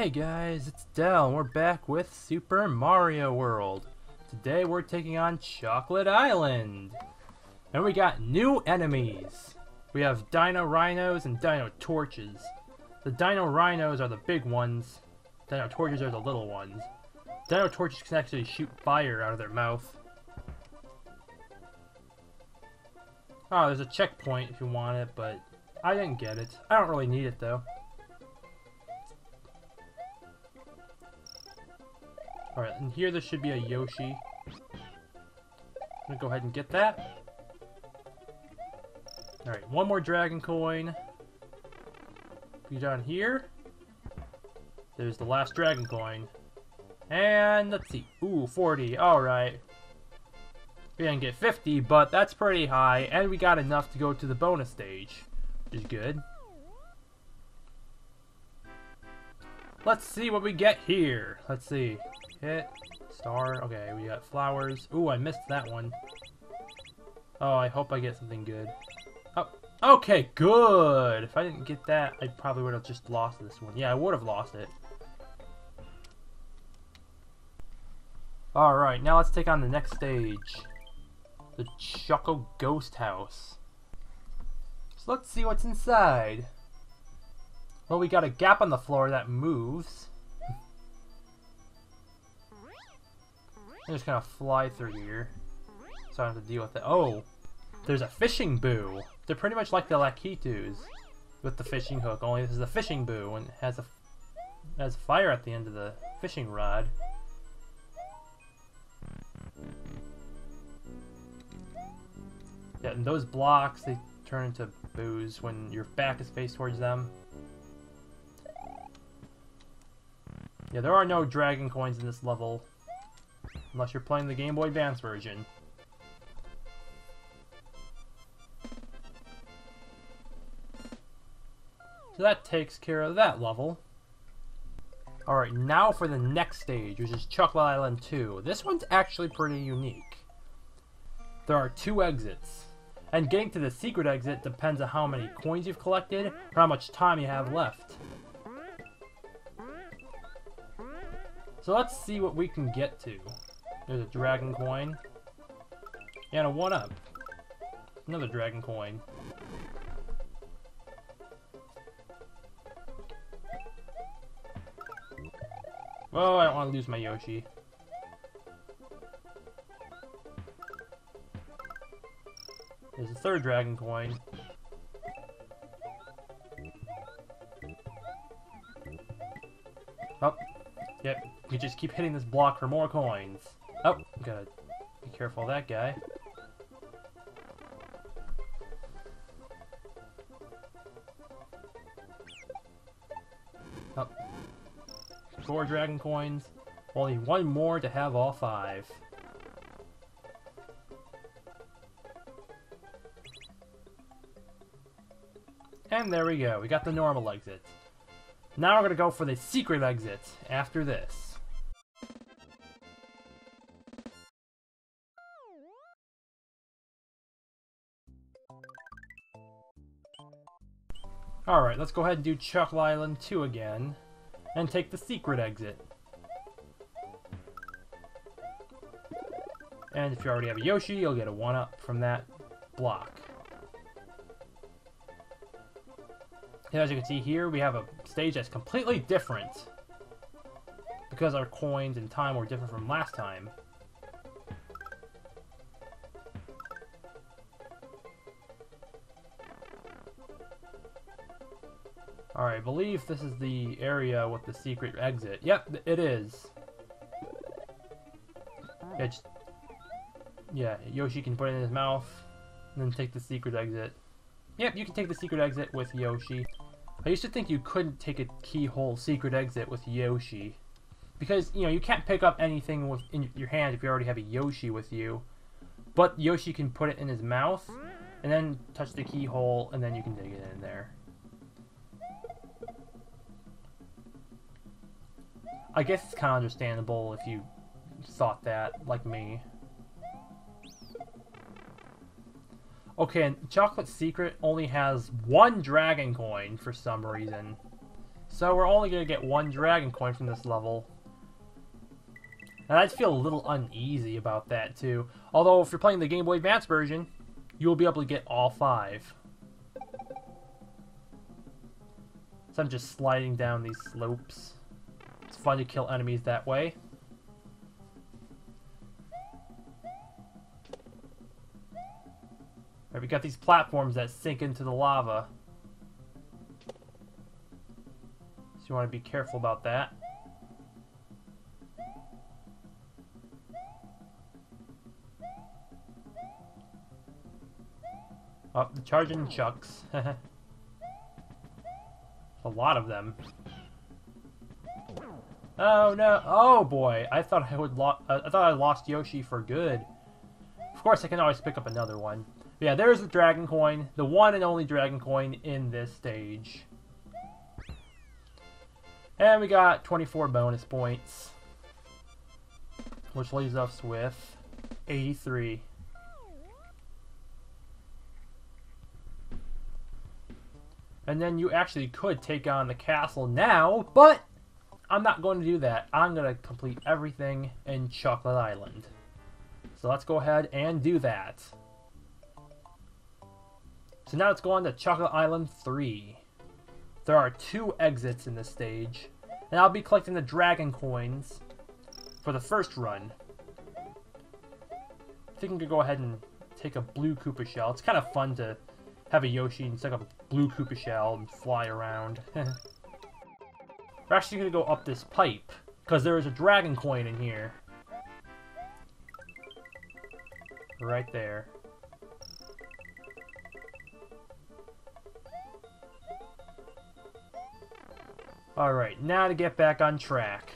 Hey guys, it's Dell, and we're back with Super Mario World. Today we're taking on Chocolate Island. And we got new enemies. We have Dino Rhinos and Dino Torches. The Dino Rhinos are the big ones. Dino Torches are the little ones. Dino Torches can actually shoot fire out of their mouth. Oh, there's a checkpoint if you want it, but I didn't get it. I don't really need it though. Alright, and here there should be a Yoshi. I'm gonna go ahead and get that. Alright, one more Dragon Coin. Be down here. There's the last Dragon Coin. And let's see. Ooh, 40. Alright. We didn't get 50, but that's pretty high. And we got enough to go to the bonus stage. Which is good. Let's see what we get here. Let's see. Hit. Star. Okay, we got flowers. Ooh, I missed that one. Oh, I hope I get something good. Oh, okay, good! If I didn't get that, I probably would have just lost this one. Yeah, I would have lost it. Alright, now let's take on the next stage. The Choco Ghost House. So let's see what's inside. Well, we got a gap on the floor that moves. I'm just gonna fly through here. So I don't have to deal with it. Oh! There's a fishing boo! They're pretty much like the Lakitus with the fishing hook, only this is a fishing boo and it has a has fire at the end of the fishing rod. Yeah, and those blocks, they turn into boos when your back is faced towards them. Yeah, there are no Dragon Coins in this level. Unless you're playing the Game Boy Advance version. So that takes care of that level. Alright, now for the next stage, which is Chocolate Island 2. This one's actually pretty unique. There are two exits. And getting to the secret exit depends on how many coins you've collected, or how much time you have left. So let's see what we can get to. There's a dragon coin. And a 1-up. Another dragon coin. Oh, I don't want to lose my Yoshi. There's a third dragon coin. We just keep hitting this block for more coins. Oh, gotta be careful of that guy. Oh. Four dragon coins. Only one more to have all five. And there we go. We got the normal exit. Now we're to go for the secret exit after this. Alright, let's go ahead and do Chocolate Island 2 again. And take the secret exit. And if you already have a Yoshi, you'll get a 1-up from that block. And as you can see here, we have a stage that's completely different. Because our coins and time were different from last time. Alright, I believe this is the area with the secret exit. Yep, it is. It's, yeah, Yoshi can put it in his mouth, and then take the secret exit. Yep, you can take the secret exit with Yoshi. I used to think you couldn't take a keyhole secret exit with Yoshi. Because, you know, you can't pick up anything with in your hand if you already have a Yoshi with you. But Yoshi can put it in his mouth, and then touch the keyhole, and then you can dig it in there. I guess it's kind of understandable if you thought that, like me. Okay, and Chocolate Secret only has one Dragon Coin for some reason. So we're only going to get one Dragon Coin from this level. And I feel a little uneasy about that too. Although if you're playing the Game Boy Advance version, you'll be able to get all five. So I'm just sliding down these slopes. It's fun to kill enemies that way. Right, we got these platforms that sink into the lava. So you want to be careful about that. Oh, the charging chucks. a lot of them. Oh no! Oh boy! I thought I would. Lo uh, I thought I lost Yoshi for good. Of course, I can always pick up another one. But yeah, there's the Dragon Coin, the one and only Dragon Coin in this stage. And we got 24 bonus points, which leaves us with 83. And then you actually could take on the castle now, but I'm not going to do that. I'm going to complete everything in Chocolate Island. So let's go ahead and do that. So now let's go on to Chocolate Island 3. There are two exits in this stage, and I'll be collecting the Dragon Coins for the first run. I think I could go ahead and take a blue Koopa shell. It's kind of fun to have a Yoshi and stick a blue Koopa shell and fly around. We're actually going to go up this pipe, because there is a dragon coin in here. Right there. Alright, now to get back on track.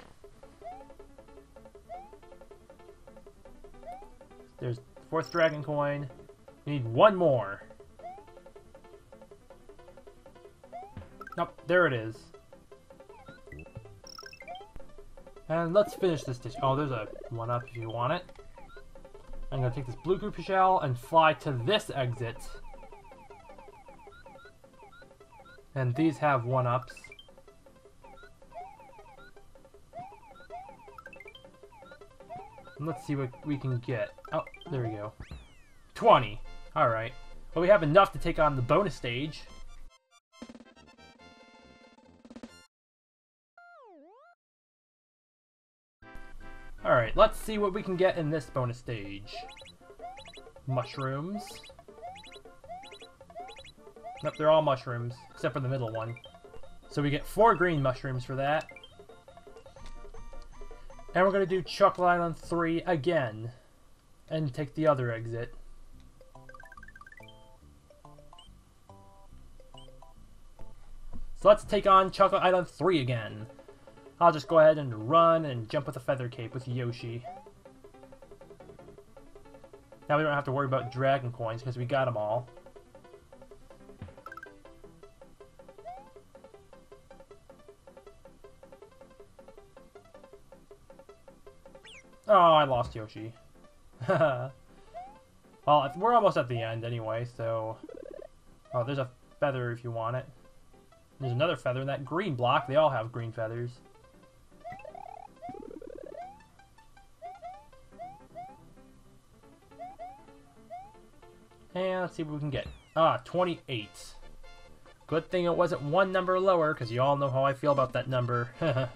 There's fourth dragon coin. Need one more. Nope, there it is. And let's finish this dish. Oh, there's a one up if you want it. I'm gonna take this blue Koopa shell and fly to this exit. And these have one ups. Let's see what we can get. Oh, there we go. 20. Alright. Well, we have enough to take on the bonus stage. Alright, let's see what we can get in this bonus stage. Mushrooms. Nope, they're all mushrooms, except for the middle one. So we get four green mushrooms for that. And we're going to do Chocolate Island 3 again. And take the other exit. So let's take on Chocolate Island 3 again. I'll just go ahead and run and jump with a feather cape with Yoshi. Now we don't have to worry about dragon coins because we got them all. Oh, I lost Yoshi. well, we're almost at the end anyway, so... Oh, there's a feather if you want it. There's another feather in that green block. They all have green feathers. And let's see what we can get. Ah, 28. Good thing it wasn't one number lower, because you all know how I feel about that number.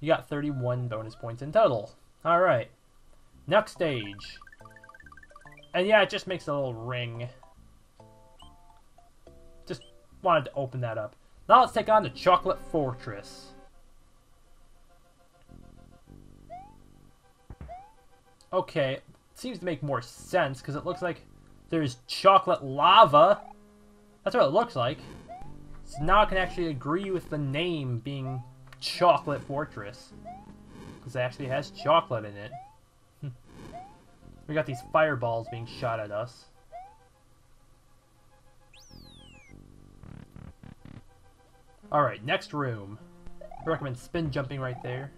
you got 31 bonus points in total. Alright. Next stage. And yeah, it just makes a little ring. Just wanted to open that up. Now let's take on the Chocolate Fortress. Okay, seems to make more sense because it looks like there's chocolate lava. That's what it looks like. So now I can actually agree with the name being Chocolate Fortress. Because it actually has chocolate in it. we got these fireballs being shot at us. Alright, next room. I recommend spin jumping right there.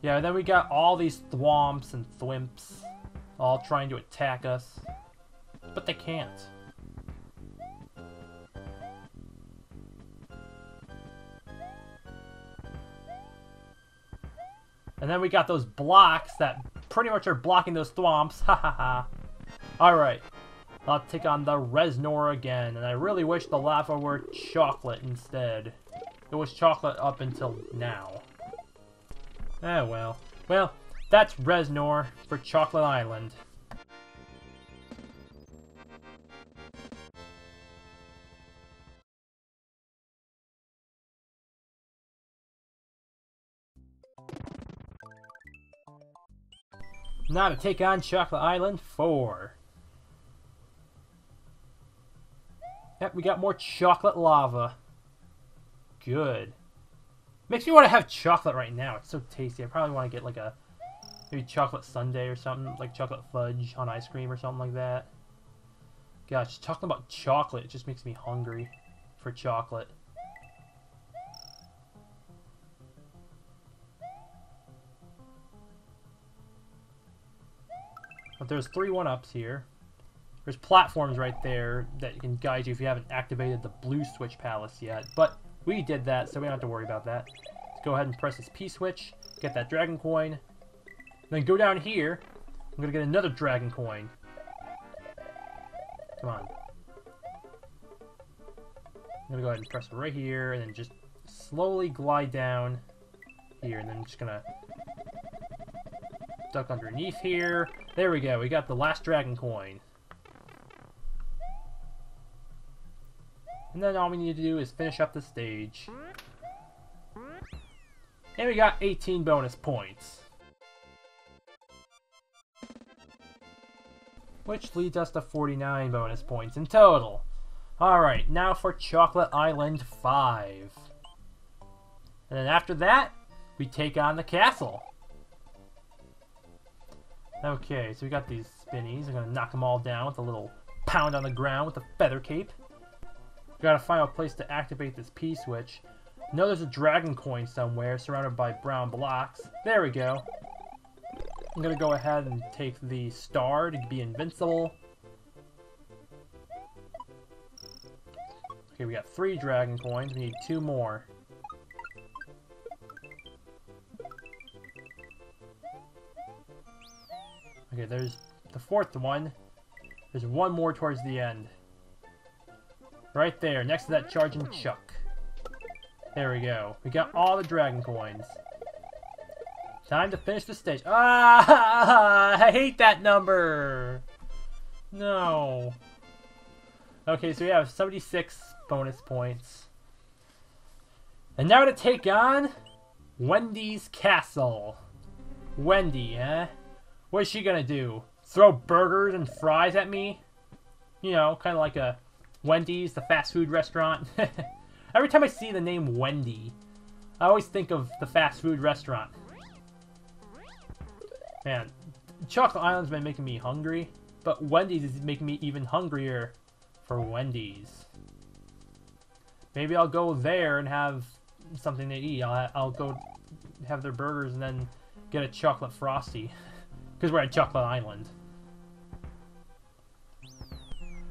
Yeah, then we got all these thwomps and thwimps all trying to attack us, but they can't. And then we got those blocks that pretty much are blocking those thwomps. Ha ha ha. Alright. I'll take on the Reznor again. And I really wish the lava were chocolate instead. It was chocolate up until now. Oh well. Well, that's Reznor for Chocolate Island. Now to take on Chocolate Island 4. Yep, we got more chocolate lava. Good. Makes me want to have chocolate right now. It's so tasty. I probably want to get like a maybe chocolate sundae or something, like chocolate fudge on ice cream or something like that. Gosh, talking about chocolate it just makes me hungry for chocolate. But there's three one-ups here. There's platforms right there that can guide you if you haven't activated the blue switch palace yet. But we did that, so we don't have to worry about that. Let's go ahead and press this P-switch, get that dragon coin. Then go down here. I'm going to get another dragon coin. Come on. I'm going to go ahead and press right here, and then just slowly glide down here, and then I'm just going to duck underneath here. There we go. We got the last dragon coin. And then all we need to do is finish up the stage. And we got 18 bonus points. Which leads us to 49 bonus points in total. Alright, now for Chocolate Island 5. And then after that, we take on the castle. Okay, so we got these spinnies. I'm gonna knock them all down with a little pound on the ground with a feather cape. We gotta find a place to activate this P-switch. know there's a dragon coin somewhere surrounded by brown blocks. There we go. I'm gonna go ahead and take the star to be invincible. Okay, we got three dragon coins. We need two more. Okay, there's the fourth one. There's one more towards the end. Right there, next to that charging chuck. There we go. We got all the dragon coins. Time to finish the stage. Ah! I hate that number! No. Okay, so we have 76 bonus points. And now to take on Wendy's Castle. Wendy, eh? What's she gonna do? Throw burgers and fries at me? You know, kind of like a Wendy's, the fast food restaurant. Every time I see the name Wendy, I always think of the fast food restaurant. Man, Chocolate Island's been making me hungry, but Wendy's is making me even hungrier for Wendy's. Maybe I'll go there and have something to eat. I'll, I'll go have their burgers and then get a chocolate frosty. Because we're at Chocolate Island.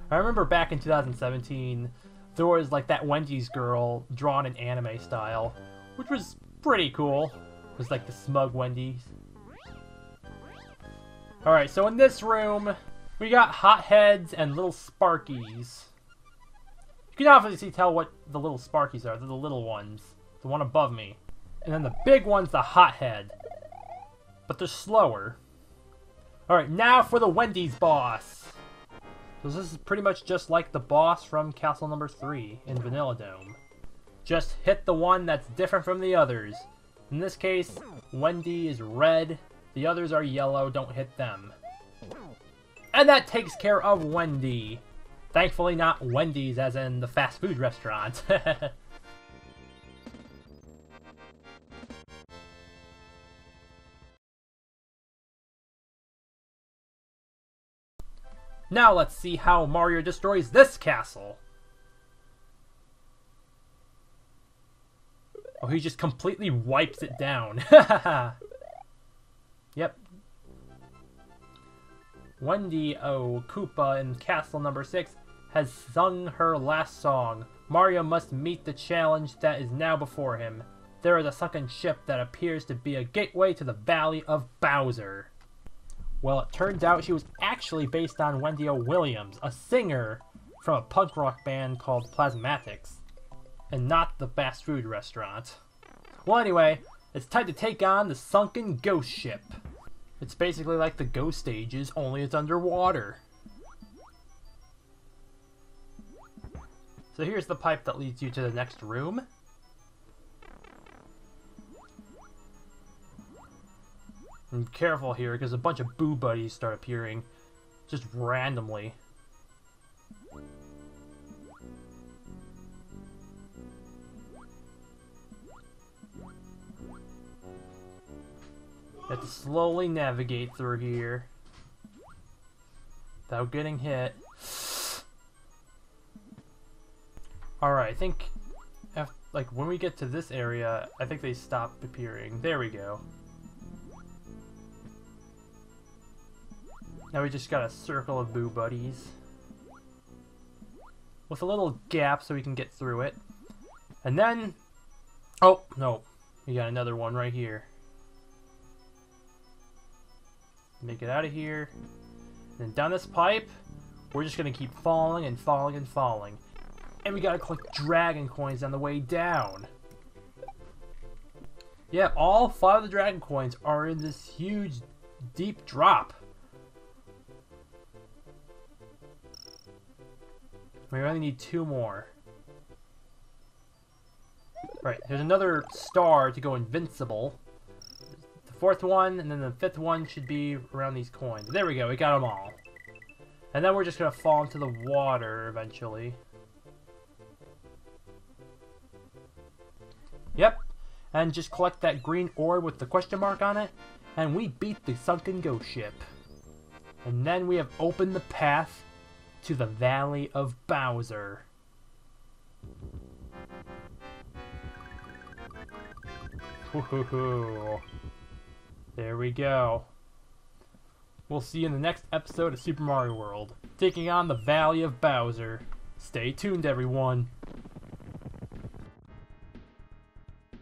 I remember back in 2017, there was like that Wendy's girl drawn in anime style, which was pretty cool. It was like the smug Wendy's. Alright, so in this room, we got hotheads and little sparkies. You can obviously tell what the little sparkies are. They're the little ones. The one above me. And then the big one's the hothead. But they're slower. Alright, now for the Wendy's boss. So this is pretty much just like the boss from Castle Number 3 in Vanilla Dome. Just hit the one that's different from the others. In this case, Wendy is red, the others are yellow, don't hit them. And that takes care of Wendy. Thankfully not Wendy's as in the fast food restaurant. Now let's see how Mario destroys this castle. Oh, he just completely wipes it down. yep. Wendy O. Koopa in Castle Number 6 has sung her last song. Mario must meet the challenge that is now before him. there is a sunken ship that appears to be a gateway to the Valley of Bowser. Well, it turns out she was actually based on Wendy O. Williams, a singer from a punk rock band called Plasmatics, and not the fast food restaurant. Well, anyway, it's time to take on the sunken ghost ship. It's basically like the ghost stages, only it's underwater. So here's the pipe that leads you to the next room. And careful here, because a bunch of boo buddies start appearing. Just randomly. You have to slowly navigate through here. Without getting hit. Alright, I think... After, like, when we get to this area, I think they stop appearing. There we go. Now we just got a circle of boo buddies. With a little gap so we can get through it. And then... Oh, no. We got another one right here. Make it out of here. And then down this pipe, we're just going to keep falling and falling and falling. And we got to collect dragon coins on the way down. Yeah, all five of the dragon coins are in this huge, deep drop. We only need two more. Right, there's another star to go invincible. The fourth one, and then the fifth one should be around these coins. There we go, we got them all. And then we're just to fall into the water eventually. Yep, and just collect that green orb with the question mark on it, and we beat the sunken ghost ship. And then we have opened the path to the Valley of Bowser. There we go. We'll see you in the next episode of Super Mario World, taking on the Valley of Bowser. Stay tuned, everyone.